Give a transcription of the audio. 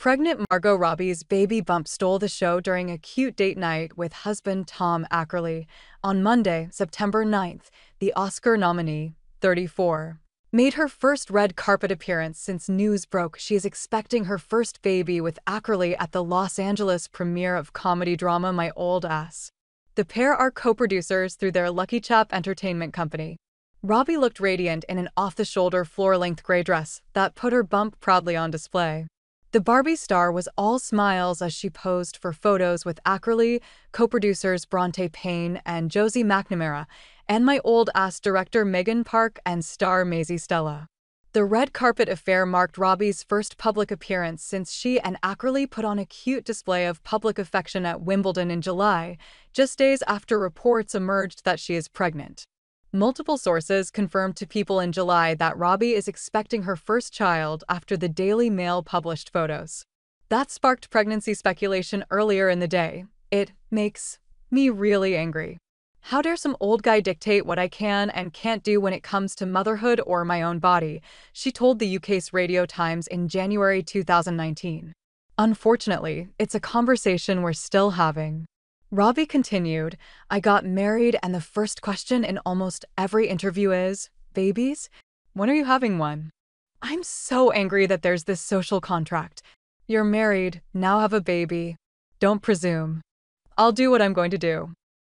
Pregnant Margot Robbie's baby bump stole the show during a cute date night with husband Tom Ackerley. On Monday, September 9th, the Oscar nominee, 34, made her first red carpet appearance since news broke she is expecting her first baby with Ackerley at the Los Angeles premiere of comedy drama My Old Ass. The pair are co producers through their Lucky Chap Entertainment Company. Robbie looked radiant in an off the shoulder floor length gray dress that put her bump proudly on display. The Barbie star was all smiles as she posed for photos with Ackerley, co producers Bronte Payne and Josey McNamara, and my old ass director Megan Park and star Maisy Stella. The red carpet affair marked Robbie's first public appearance since she and Ackerley put on a cute display of public affection at Wimbledon in July, just days after reports emerged that she is pregnant. Multiple sources confirmed to People in July that Robbie is expecting her first child after the Daily Mail published photos. That sparked pregnancy speculation earlier in the day. It makes me really angry. How dare some old guy dictate what I can and can't do when it comes to motherhood or my own body, she told the UK's Radio Times in January 2019. Unfortunately, it's a conversation we're still having. Robbie continued, I got married, and the first question in almost every interview is Babies? When are you having one? I'm so angry that there's this social contract. You're married, now have a baby. Don't presume. I'll do what I'm going to do.